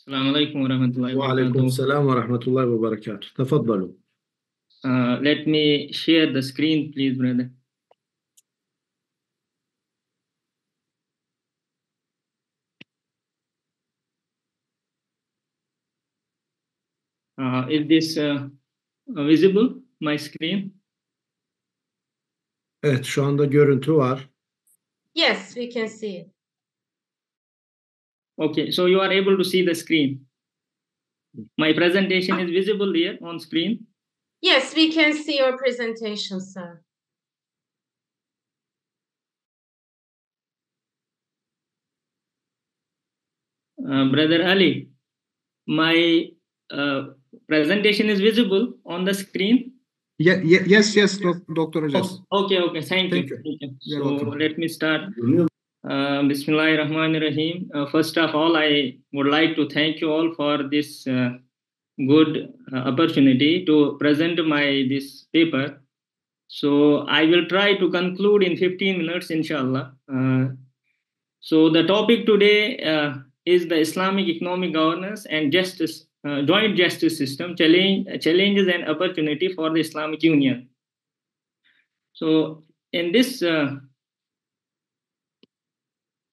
السلام عليكم ورحمة الله وعليكم وبركاته. السلام ورحمة الله وبركاته تفضلوا Uh, let me share the screen, please, brother. Uh, is this uh, visible, my screen? Evet şu anda görüntü var. Yes, we can see it. Okay, so you are able to see the screen. My presentation is visible here on screen. Yes, we can see your presentation, sir. Uh, Brother Ali, my uh, presentation is visible on the screen. Ye- ye- yes, yes, doc- Dr. Aijaz. Oh, okay, okay, thank, Thank you. you. Thank you. So welcome. let me start. Uh, Rahim. Uh, first of all, I would like to thank you all for this uh, good uh, opportunity to present my this paper. So I will try to conclude in 15 minutes, inshallah. Uh, so the topic today uh, is the Islamic economic governance and justice, joint justice system challenge, challenges and opportunity for the Islamic Union. So in this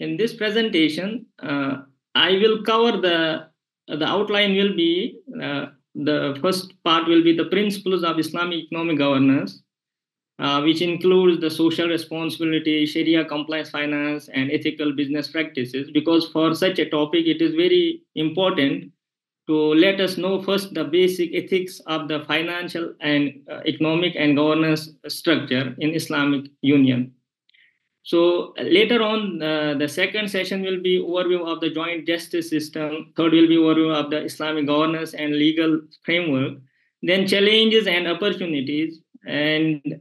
in this presentation, uh, I will cover the the outline will be uh, the first part will be the principles of Islamic economic governance, uh, which includes the social responsibility, Sharia compliance finance, and ethical business practices. Because for such a topic, it is very important to let us know first the basic ethics of the financial and uh, economic and governance structure in Islamic Union. So later on, uh, the second session will be overview of the joint justice system. Third will be overview of the Islamic governance and legal framework. Then challenges and opportunities, and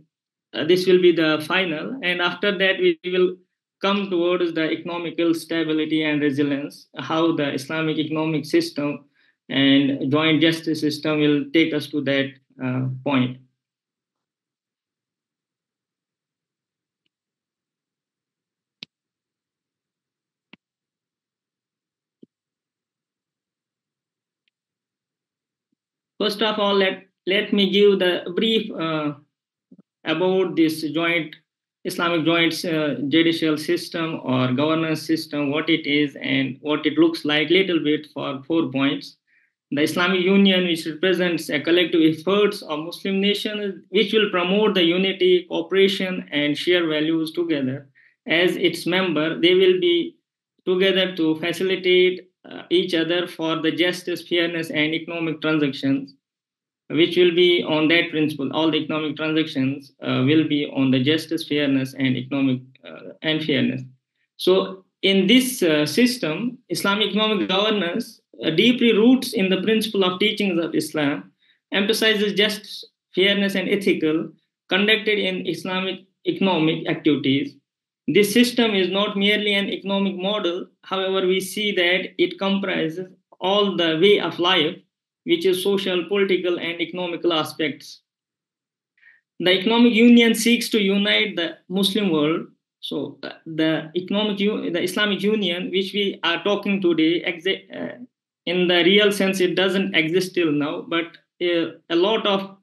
uh, this will be the final. And after that, we will come towards the economical stability and resilience. How the Islamic economic system and joint justice system will take us to that uh, point. First of all, let, let me give the brief uh, about this joint Islamic joint uh, judicial system or governance system, what it is and what it looks like, little bit for four points. The Islamic Union, which represents a collective efforts of Muslim nations, which will promote the unity, cooperation, and share values together. As its member, they will be together to facilitate uh, each other for the justice, fairness, and economic transactions, which will be on that principle. All the economic transactions uh, will be on the justice, fairness, and economic uh, and fairness. So, in this uh, system, Islamic economic governance uh, deeply roots in the principle of teachings of Islam, emphasizes justice, fairness, and ethical conducted in Islamic economic activities. This system is not merely an economic model, however, we see that it comprises all the way of life, which is social, political, and economical aspects. The economic union seeks to unite the Muslim world. So the economic, the Islamic Union, which we are talking today, uh, in the real sense, it doesn't exist till now. But uh, a lot of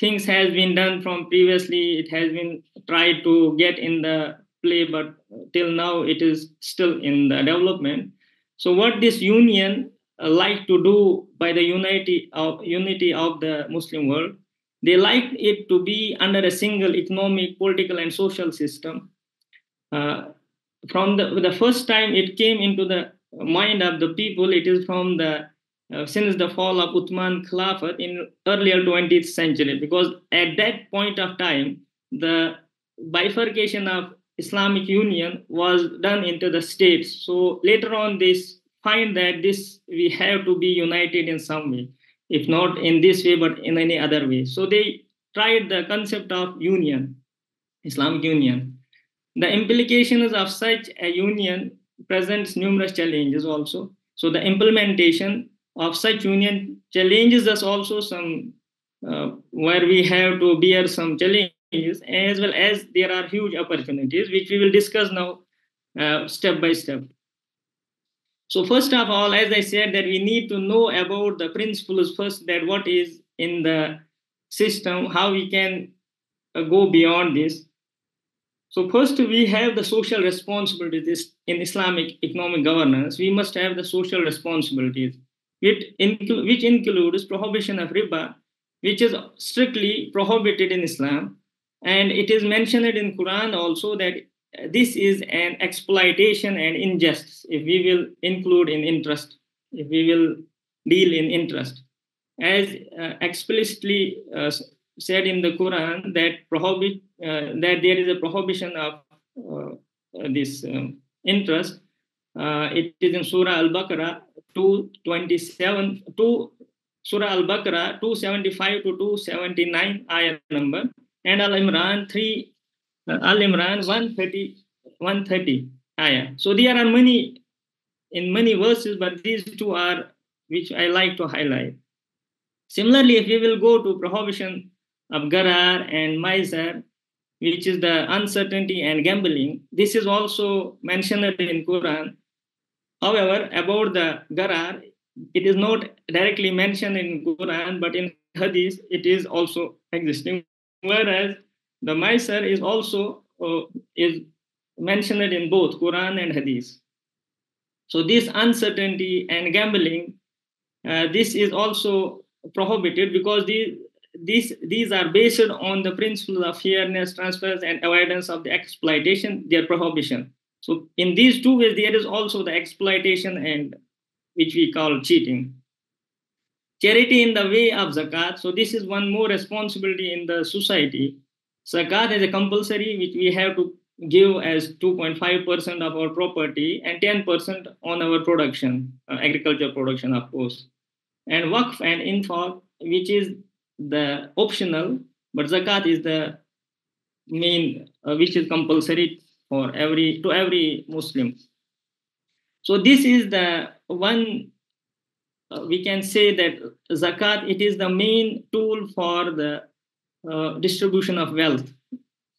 things has been done from previously. It has been tried to get in the play, but till now it is still in the development. So what this union uh, like to do by the unity of unity of the Muslim world, they like it to be under a single economic, political, and social system. Uh, from the, the first time it came into the mind of the people, it is from the uh, since the fall of Uthman Khilafat in earlier 20th century, because at that point of time, the bifurcation of Islamic Union was done into the states. So later on, they find that this we have to be united in some way, if not in this way, but in any other way. So they tried the concept of union, Islamic Union. The implications of such a union presents numerous challenges also. So the implementation of such union challenges us also some uh, where we have to bear some challenges as well as there are huge opportunities which we will discuss now uh, step by step So first of all, as I said, that we need to know about the principles first, that what is in the system, how we can uh, go beyond this. So first, we have the social responsibilities in Islamic economic governance. We must have the social responsibilities, which includes prohibition of riba, which is strictly prohibited in Islam, and it is mentioned in Quran also that this is an exploitation and injustice if we will include in interest, if we will deal in interest. As uh, explicitly uh, said in the Quran that prohibit uh, that there is a prohibition of uh, this um, interest. Uh, it is in Surah Al-Baqarah 227 to Surah Al-Baqarah 275 to 279 ayat number and Al-Imran 3 uh, Al-Imran 130 130 ayah. Ah, so there are many in many verses, but these two are which I like to highlight. Similarly, if we will go to prohibition of gharar and maysir, which is the uncertainty and gambling, this is also mentioned in Quran. However, about the gharar, it is not directly mentioned in Quran, but in Hadith it is also existing. Whereas the maysir is also uh, is mentioned in both Quran and Hadith. So this uncertainty and gambling, uh, this is also prohibited because these these these are based on the principles of fairness, transparency, and avoidance of the exploitation. Their prohibition. So in these two ways, there is also the exploitation and which we call cheating. Charity in the way of zakat. So this is one more responsibility in the society. Zakat is a compulsory which we have to give as 2.5% of our property and 10% on our production, uh, agriculture production, of course. And waqf and infaq, which is the optional, but zakat is the main, uh, which is compulsory for every to every Muslim. So this is the one we can say that zakat it is the main tool for the uh, distribution of wealth.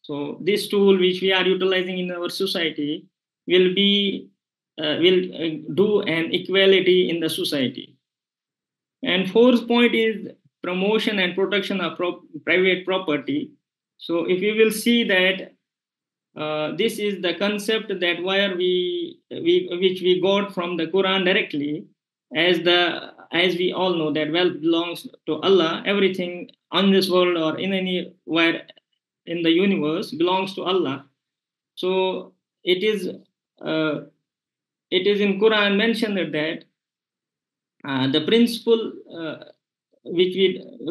So this tool which we are utilizing in our society will be uh, will uh, do an equality in the society. And fourth point is promotion and protection of pro- private property. So if you will see that uh, this is the concept that where we, we which we got from the quran directly as the as we all know that wealth belongs to allah everything on this world or in anywhere in the universe belongs to allah. So it is uh, it is in quran mentioned that uh, the principle uh, which we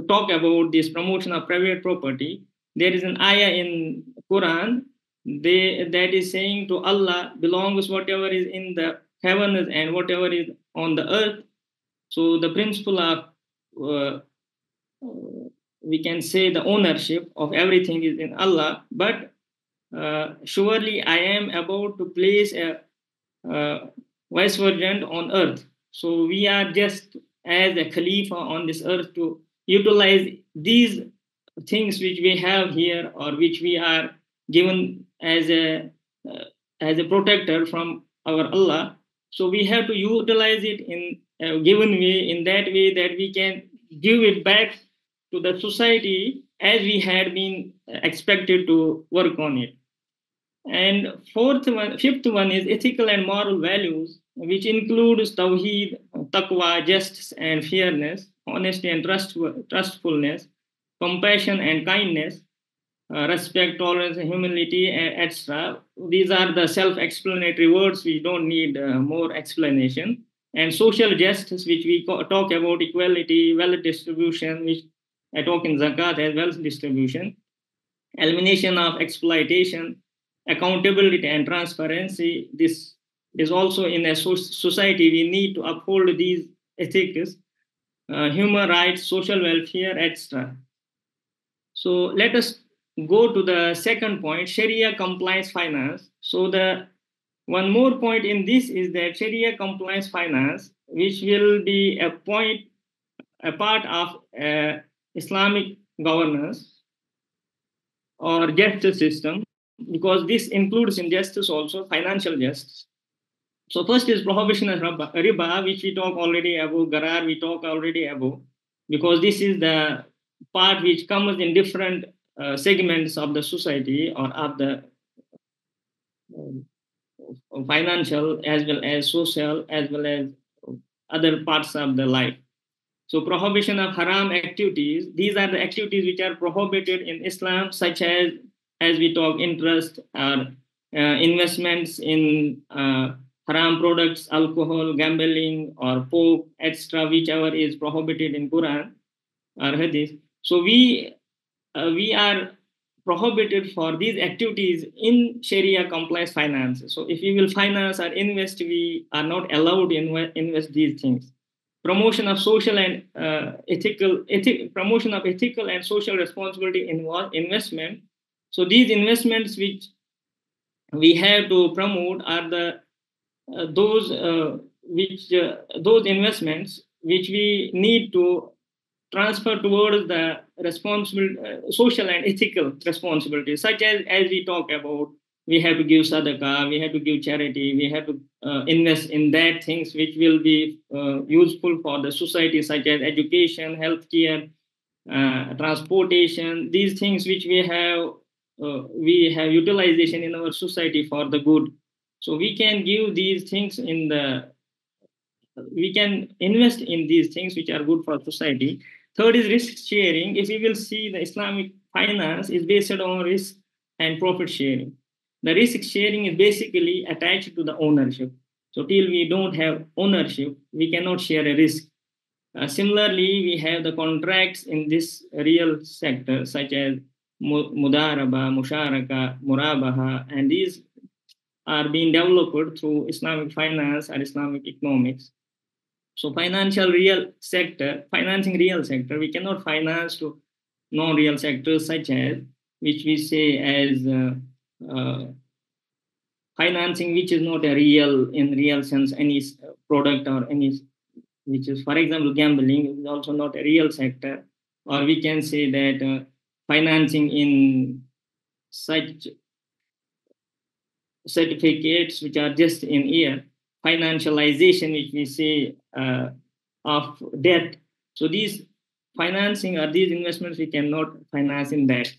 talk about this promotion of private property there is an ayah in quran they that is saying to allah belongs whatever is in the heavens and whatever is on the earth. So the principle of uh, we can say the ownership of everything is in allah. But uh, surely i am about to place a uh, vicegerent on earth. So we are just as a khalifa on this earth to utilize these things which we have here or which we are given as a uh, as a protector from our Allah. So we have to utilize it in a given way, in that way that we can give it back to the society as we had been uh, expected to work on it. And fourth one, fifth one is ethical and moral values, which includes tawheed, taqwa, justice and fairness, honesty and trust, trustfulness, compassion and kindness, uh, respect, tolerance, humility, etc. These are the self-explanatory words. We don't need uh, more explanation. And social justice, which we talk about equality, wealth distribution, which I talk in zakat as wealth distribution, elimination of exploitation, accountability and transparency. This is also in a society we need to uphold these ethics, uh, human rights, social welfare, etc. So let us go to the second point, Sharia compliance finance. So the one more point in this is that Sharia compliance finance, which will be a point, a part of uh, Islamic governance or justice system, because this includes in justice also financial justice. So first is prohibition of riba, riba, which we talk already about, gharar we talk already about, because this is the part which comes in different uh, segments of the society or of the um, financial as well as social as well as other parts of the life. So prohibition of haram activities, these are the activities which are prohibited in Islam, such as, as we talk, interest or uh, investments in uh, haram products, alcohol, gambling, or pork, etc., whichever is prohibited in Quran or Hadith. So we uh, we are prohibited for these activities in Sharia compliance finance. So if we will finance or invest, we are not allowed to invest these things. Promotion of social and uh, ethical, ethic, promotion of ethical and social responsibility in investment. So these investments which we have to promote are the uh, those uh, which uh, those investments which we need to transfer towards the responsible uh, social and ethical responsibilities such as as we talk about we have to give sadaqah we have to give charity we have to uh, invest in that things which will be uh, useful for the society such as education healthcare uh, transportation these things which we have uh, we have utilization in our society for the good. So we can give these things in the we can invest in these things which are good for society Third is risk sharing. If you will see the Islamic finance is based on risk and profit sharing. The risk sharing is basically attached to the ownership. So till we don't have ownership, we cannot share a risk. Uh, similarly, we have the contracts in this real sector, such as mudaraba, musharaka, murabaha, and these are being developed through Islamic finance and Islamic economics. So financial real sector, financing real sector, we cannot finance to non-real sectors such as, which we say as uh, uh, financing which is not a real, in real sense, any product or any, which is, for example, gambling is also not a real sector. Or we can say that uh, financing in such certificates which are just in year financialization, which we say uh, of debt. So these financing or these investments we cannot finance in that.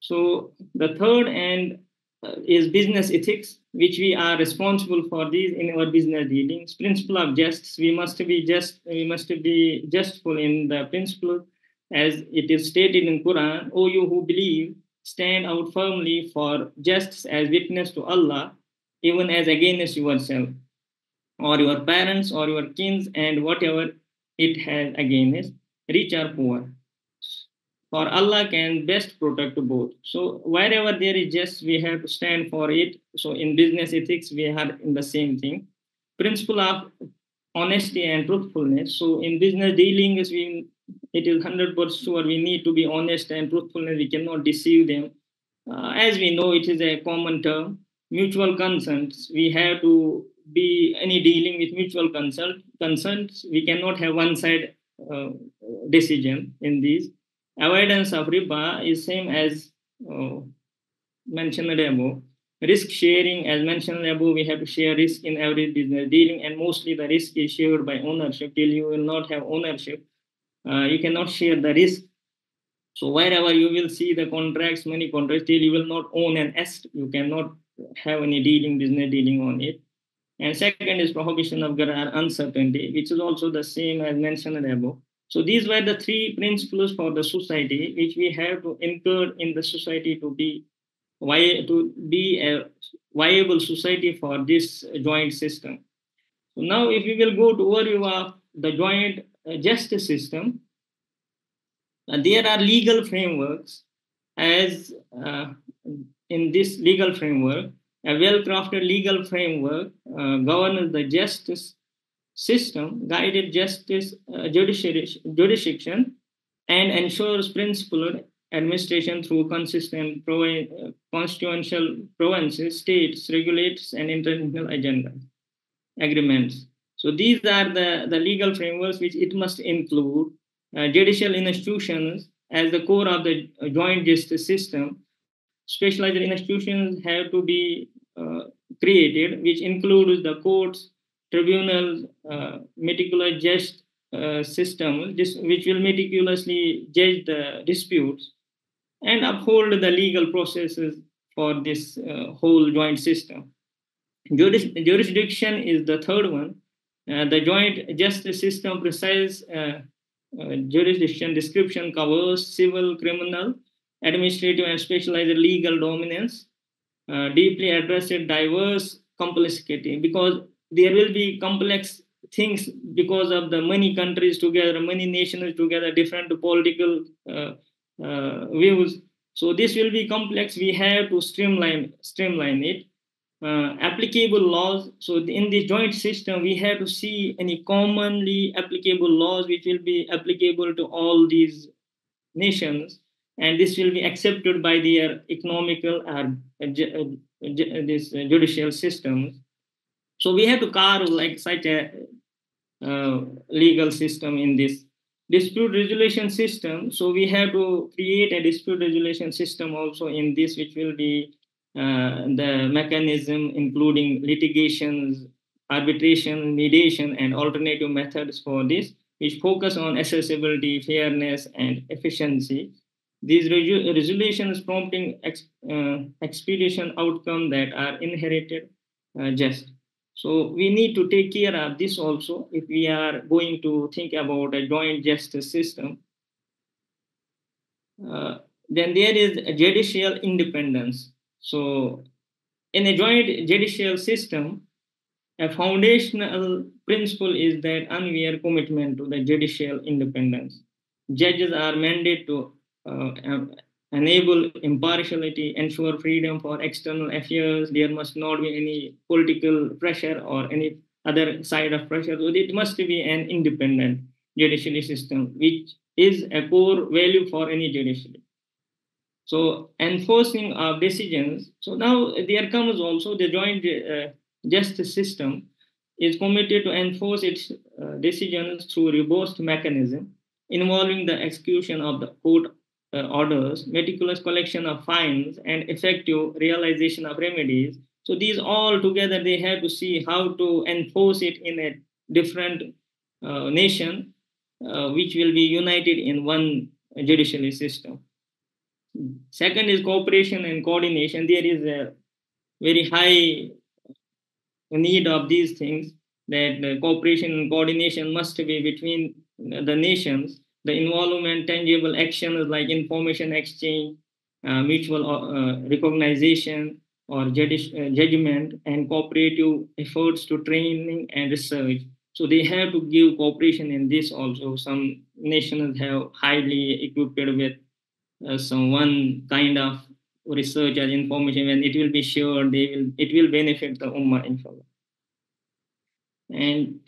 So the third and uh, is business ethics, which we are responsible for these in our business dealings. Principle of justice, we must be just, we must be justful in the principle as it is stated in Quran, O you who believe, stand out firmly for justice as witness to Allah even as against yourself or your parents or your kins and whatever it has against rich or poor. For allah can best protect both. So wherever there is just we have to stand for it. So in business ethics we are in the same thing. Principle of honesty and truthfulness. So in business dealings we it is 100% sure we need to be honest and truthfulness. We cannot deceive them. Uh, as we know it is a common term mutual consents we have to be any dealing with mutual consent consents we cannot have one side uh, decision in these avoidance of riba is same as uh, mentioned above. Risk sharing as mentioned above we have to share risk in every business dealing and mostly the risk is shared by ownership. Till you will not have ownership uh, you cannot share the risk. So wherever you will see the contracts many contracts till you will not own an asset you cannot have any dealing, business dealing on it. And second is prohibition of gharar uncertainty, which is also the same as mentioned above. So these were the three principles for the society, which we have to incur in the society to be why to be a viable society for this joint system. So now, if we will go to overview of the joint uh, justice system, uh, there are legal frameworks as uh, in this legal framework, a well-crafted legal framework uh, governs the justice system, guided justice uh, jurisdiction, and ensures principled administration through consistent uh, constitutional provinces, states, regulates, and international agenda agreements. So these are the, the legal frameworks which it must include uh, judicial institutions as the core of the joint justice system specialized institutions have to be uh, created, which includes the courts, tribunals, uh, meticulous just uh, system, which will meticulously judge the disputes and uphold the legal processes for this uh, whole joint system. Juris- jurisdiction is the third one. Uh, the joint justice system precise uh, jurisdiction description covers civil, criminal, administrative, and specialized legal dominance, uh, deeply addressed diverse complexity because there will be complex things because of the many countries together, many nations together, different political uh, uh, views. So this will be complex. We have to streamline streamline it. Uh, applicable laws. So in the joint system, we have to see any commonly applicable laws which will be applicable to all these nations, and this will be accepted by their economical or uh, ju- uh, ju- this uh, judicial systems. So we have to carve like such a uh, legal system in this dispute resolution system. So we have to create a dispute resolution system also in this, which will be uh, the mechanism including litigations, arbitration, mediation, and alternative methods for this, which focus on accessibility, fairness, and efficiency. These resu- resolutions prompting ex- uh, expedition outcome that are inherited uh, just. So we need to take care of this also if we are going to think about a joint justice system. Uh, then there is judicial independence. So in a joint judicial system, a foundational principle is that unwear commitment to the judicial independence. Judges are mandated to uh, um, enable impartiality, ensure freedom for external affairs. There must not be any political pressure or any other side of pressure. So it must be an independent judiciary system, which is a core value for any judiciary. So enforcing our decisions. So now there comes also the joint uh, justice system is committed to enforce its uh, decisions through robust mechanism involving the execution of the court orders, meticulous collection of fines, and effective realization of remedies. So these all together, they have to see how to enforce it in a different uh, nation, uh, which will be united in one judiciary system. Second is cooperation and coordination. There is a very high need of these things that cooperation and coordination must be between the nations the involvement tangible actions like information exchange uh, mutual uh, recognition or uh, judgment and cooperative efforts to training and research. So they have to give cooperation in this also. Some nations have highly equipped with uh, some one kind of research and information. And it will be sure they will it will benefit the ummah inshallah. And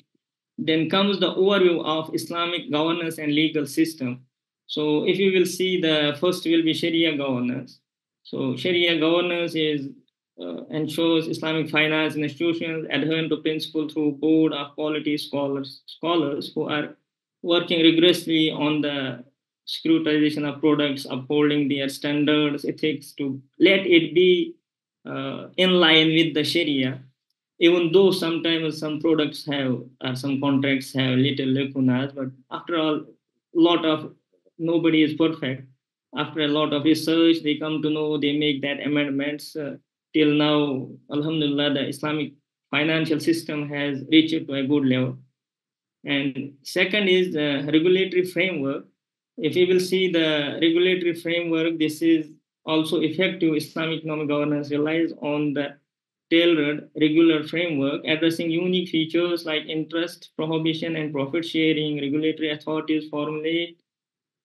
then comes the overview of Islamic governance and legal system. So if you will see the first will be Sharia governance. So Sharia governance is uh, ensures Islamic finance institutions adhere to principle through board of quality scholars scholars who are working rigorously on the scrutinization of products, upholding their standards, ethics to let it be uh, in line with the Sharia even though sometimes some products have or some contracts have little lacunas, but after all, lot of nobody is perfect. After a lot of research, they come to know they make that amendments. Uh, till now, Alhamdulillah, the Islamic financial system has reached to a good level. And second is the regulatory framework. If you will see the regulatory framework, this is also effective Islamic economic governance relies on the tailored regular framework addressing unique features like interest, prohibition, and profit sharing. Regulatory authorities formulate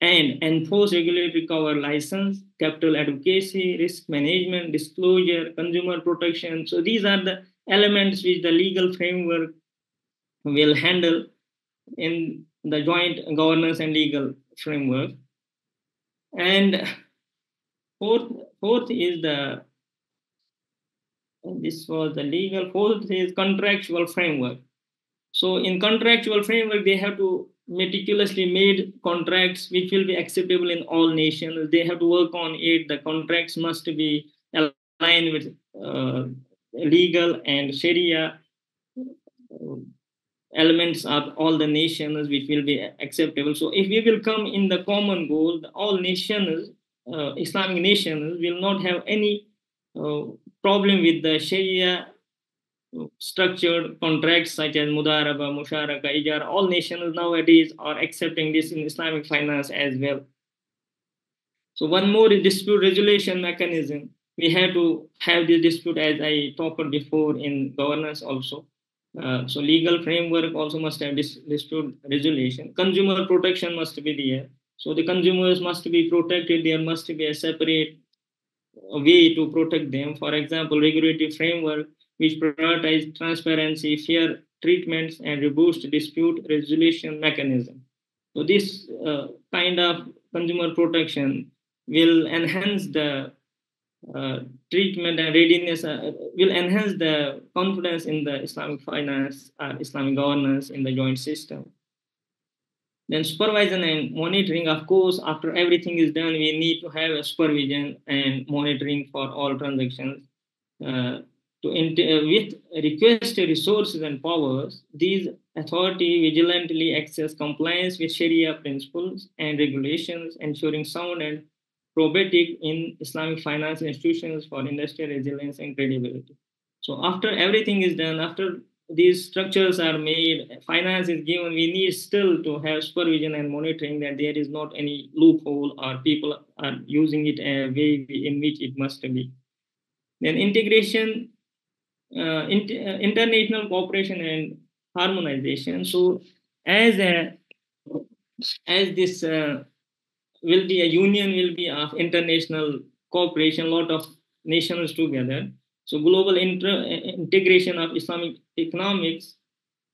and enforce regulatory cover license, capital adequacy, risk management, disclosure, consumer protection. So these are the elements which the legal framework will handle in the joint governance and legal framework. And fourth, fourth is the this was the legal fourth is contractual framework. So in contractual framework they have to meticulously made contracts which will be acceptable in all nations. They have to work on it. The contracts must be aligned with uh, legal and Sharia uh, elements of all the nations which will be acceptable. So if we will come in the common goal, all nations, uh, Islamic nations will not have any uh, problem with the Sharia structured contracts such as Mudaraba, Musharaka, Ijara. All nations nowadays are accepting this in Islamic finance as well. So one more is dispute resolution mechanism. We have to have this dispute as I talked before in governance also. Uh, so legal framework also must have this dispute resolution. Consumer protection must be there. So the consumers must be protected. There must be a separate way to protect them. For example, regulatory framework which prioritize transparency, fair treatments, and robust dispute resolution mechanism. So this uh, kind of consumer protection will enhance the uh, treatment and readiness uh, will enhance the confidence in the Islamic finance, Islamic governance in the joint system. Then supervision and monitoring, of course, after everything is done, we need to have a supervision and monitoring for all transactions. Uh, to uh, with request resources and powers, these authority vigilantly access compliance with Sharia principles and regulations, ensuring sound and probatic in Islamic finance institutions for industrial resilience and credibility. So after everything is done, after these structures are made, finance is given, we need still to have supervision and monitoring that there is not any loophole or people are using it a way in which it must be. Then integration, uh, uh, international cooperation and harmonization. So as a as this uh, will be a union will be of international cooperation, lot of nations together. So global inter- integration of Islamic economics,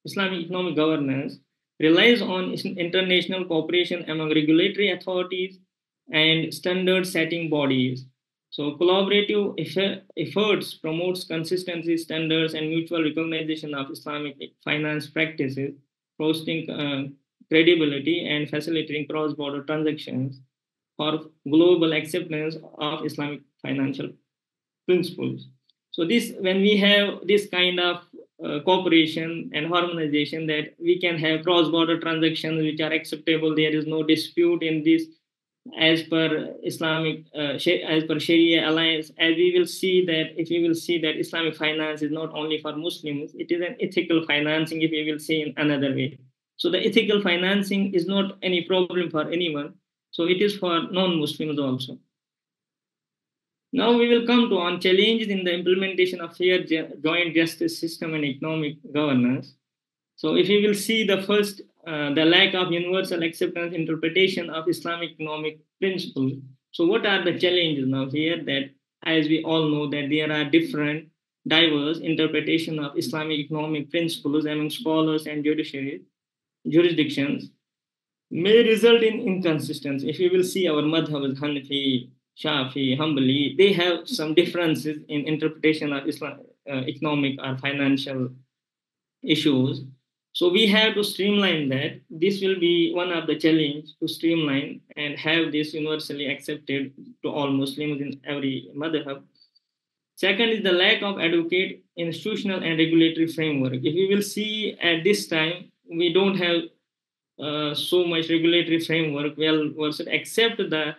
Islamic economic governance relies on international cooperation among regulatory authorities and standard setting bodies. So collaborative efforts promotes consistency standards and mutual recognition of Islamic finance practices, fostering uh, credibility and facilitating cross-border transactions for global acceptance of Islamic financial principles. So this, when we have this kind of uh, cooperation and harmonization, that we can have cross-border transactions which are acceptable. There is no dispute in this, as per Islamic, uh, as per Sharia alliance. As we will see that, if we will see that Islamic finance is not only for Muslims, it is an ethical financing. If we will see in another way, so the ethical financing is not any problem for anyone. So it is for non-Muslims also. Now we will come to on challenges in the implementation of fair joint justice system and economic governance. So if you will see the first, uh, the lack of universal acceptance interpretation of Islamic economic principles. So what are the challenges now here that as we all know that there are different diverse interpretation of Islamic economic principles among scholars and judiciary jurisdictions may result in inconsistency. If you will see our madhab Hanafi, Shafi, Hanbali, they have some differences in interpretation of Islam, uh, economic or financial issues. So we have to streamline that. This will be one of the challenge to streamline and have this universally accepted to all Muslims in every madhab. Second is the lack of adequate institutional and regulatory framework. If we will see at this time, we don't have uh, so much regulatory framework well versed except the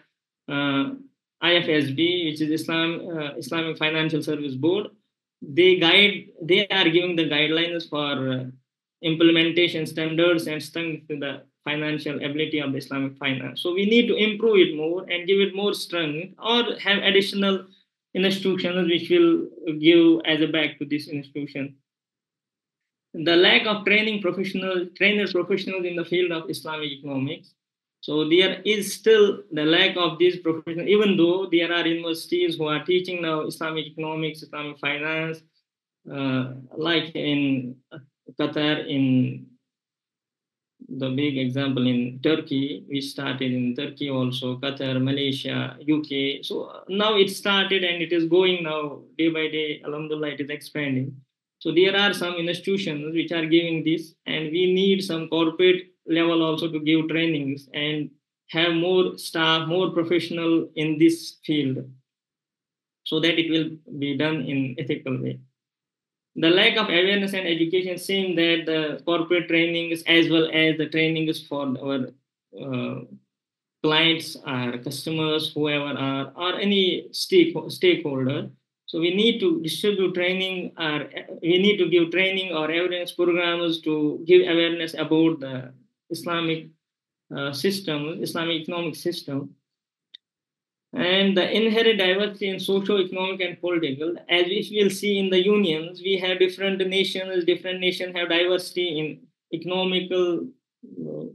uh, IFSB, which is Islam uh, Islamic Financial Service Board. They guide. They are giving the guidelines for uh, implementation standards and strength to the financial ability of the Islamic finance. So we need to improve it more and give it more strength, or have additional institutions which will give as a back to this institution the lack of training professional trainers professionals in the field of Islamic economics. So there is still the lack of these professionals, even though there are universities who are teaching now Islamic economics, Islamic finance, uh, like in Qatar, in the big example in Turkey, we started in Turkey also, Qatar, Malaysia, UK. So now it started and it is going now day by day. Alhamdulillah, it is expanding. So there are some institutions which are giving this, and we need some corporate level also to give trainings and have more staff, more professional in this field, so that it will be done in ethical way. the lack of awareness and education seem that the corporate trainings as well as the trainings for our uh, clients or customers, whoever are, or any stake, stakeholder. So we need to distribute training or we need to give training or awareness programs to give awareness about the Islamic uh, system, Islamic economic system. And the inherent diversity in socio-economic and political. As we will see in the unions we have different nations different nations have diversity in economical uh,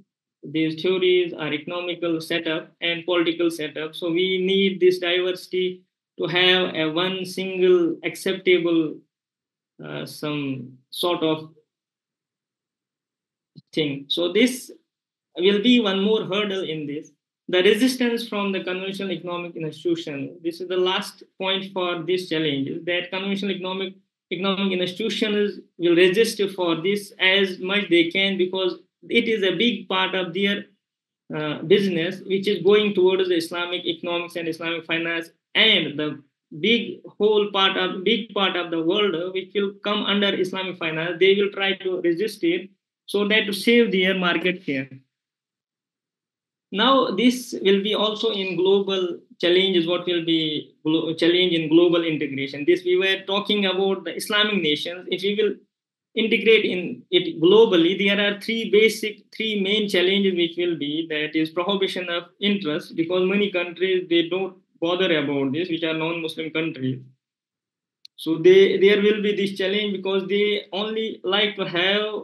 these theories are economical setup and political setup. So we need this diversity to have a one single acceptable uh, some sort of thing. So this will be one more hurdle in this. The resistance from the conventional economic institution. This is the last point for this challenge, is that conventional economic economic institutions will resist for this as much they can because it is a big part of their uh, business which is going towards the Islamic economics and Islamic finance and the big whole part of big part of the world which will come under Islamic finance, they will try to resist it so that to save their market share. Now, this will be also in global challenges, what will be challenge in global integration. This we were talking about the Islamic nations. If we will integrate in it globally, there are three basic, three main challenges which will be that is prohibition of interest because many countries they don't bother about this, which are non-Muslim countries. So they there will be this challenge because they only like to have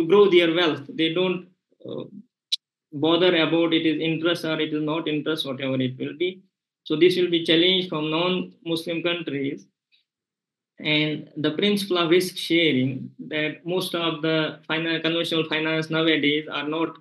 to grow their wealth. They don't uh, bother about it is interest or it is not interest, whatever it will be. So this will be challenged from non-Muslim countries. And the principle of risk sharing that most of the finance, conventional finance nowadays are not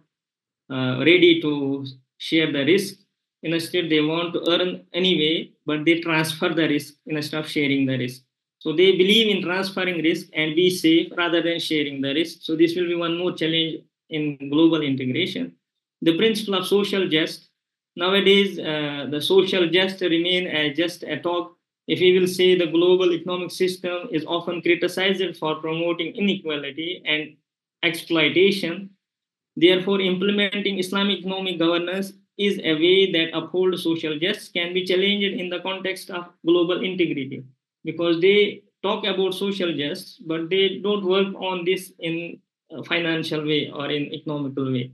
uh, ready to share the risk. Instead, they want to earn anyway, but they transfer the risk instead of sharing the risk. So they believe in transferring risk and be safe rather than sharing the risk. So this will be one more challenge in global integration the principle of social justice. Nowadays, uh, the social justice remain just a talk. If we will say the global economic system is often criticized for promoting inequality and exploitation, therefore implementing Islamic economic governance is a way that uphold social justice can be challenged in the context of global integrity because they talk about social justice, but they don't work on this in financial way or in economical way.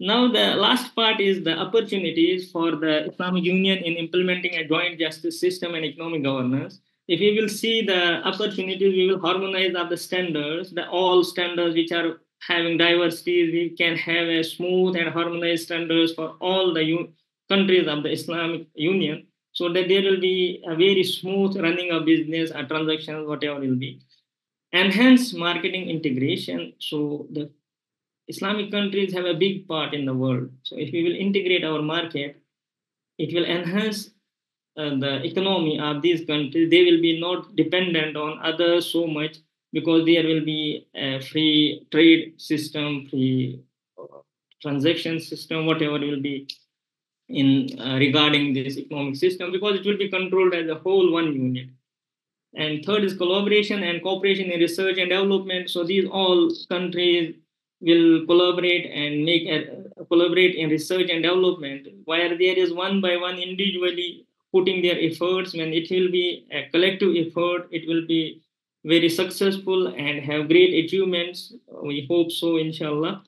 Now, the last part is the opportunities for the Islamic Union in implementing a joint justice system and economic governance. If we will see the opportunities, we will harmonize the standards, the all standards which are having diversity. We can have a smooth and harmonized standards for all the countries of the Islamic Union, so that there will be a very smooth running of business or transactions, whatever will be. Enhance marketing integration. So the Islamic countries have a big part in the world. So if we will integrate our market, it will enhance uh, the economy of these countries. They will be not dependent on others so much because there will be a free trade system, free uh, transaction system, whatever will be in uh, regarding this economic system because it will be controlled as a whole one unit. And third is collaboration and cooperation in research and development. So these all countries will collaborate and make a, collaborate in research and development where there is one by one individually putting their efforts when it will be a collective effort it will be very successful and have great achievements we hope so inshallah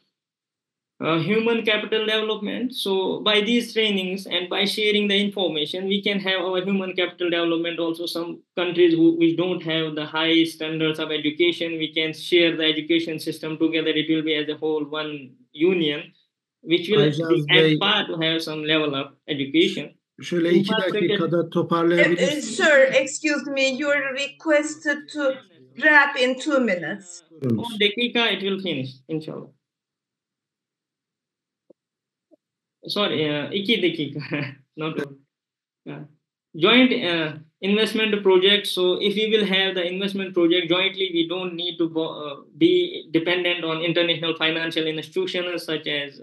uh, human capital development. So by these trainings and by sharing the information, we can have our human capital development. Also, some countries who which don't have the high standards of education, we can share the education system together. It will be as a whole one union, which will aspire to have some level of education. Şöyle iki dakikada toparlayabilirsiniz. Uh, sir, excuse me, you're requested to wrap in two minutes. On dakika, it will finish, inshallah. Sorry, uh, iki dakika, not uh, joint uh, investment project. So if we will have the investment project jointly, we don't need to uh, be dependent on international financial institutions such as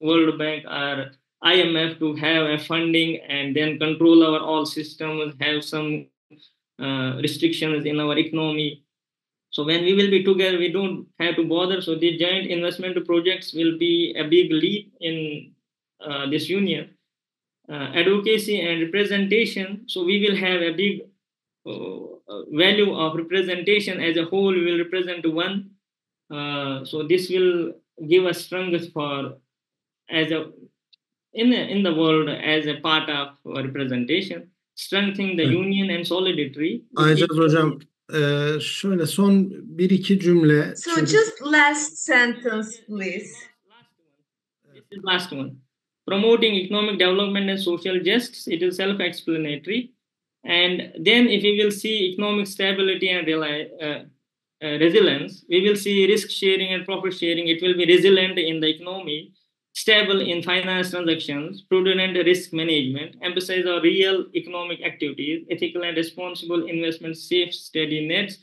World Bank or IMF to have a funding and then control our all systems, have some uh, restrictions in our economy. So when we will be together, we don't have to bother. So the joint investment projects will be a big leap in uh, this union. Uh, advocacy and representation. So we will have a big uh, value of representation as a whole. We will represent one. Uh, so this will give us strength for as a in the, in the world as a part of representation, strengthening the Evet. union and solidarity. Aijaz Hocam e, şöyle son bir iki cümle. So çünkü- just last sentence, please. This is last one. Promoting economic development and social justice, it is self-explanatory. And then if we will see economic stability and uh, uh, resilience, we will see risk sharing and profit sharing. It will be resilient in the economy, stable in finance transactions, prudent risk management, emphasize on real economic activities, ethical and responsible investment, safe, steady nets.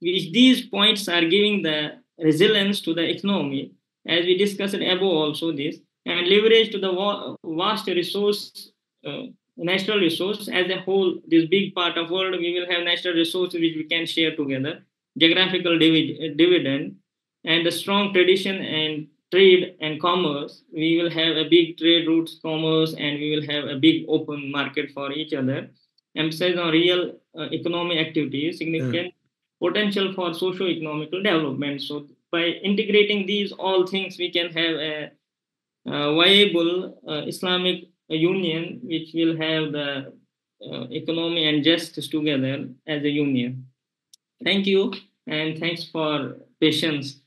These points are giving the resilience to the economy, as we discussed above also this, and leverage to the vast resource, uh, natural resource as a whole. This big part of world, we will have natural resources which we can share together. Geographical divid- dividend and the strong tradition and trade and commerce. We will have a big trade routes, commerce, and we will have a big open market for each other. Emphasize on real uh, economic activities, significant potential for socio-economical development. So by integrating these all things, we can have a viable uh, Islamic union which will have the uh, economy and justice together as a union. Thank you and thanks for patience.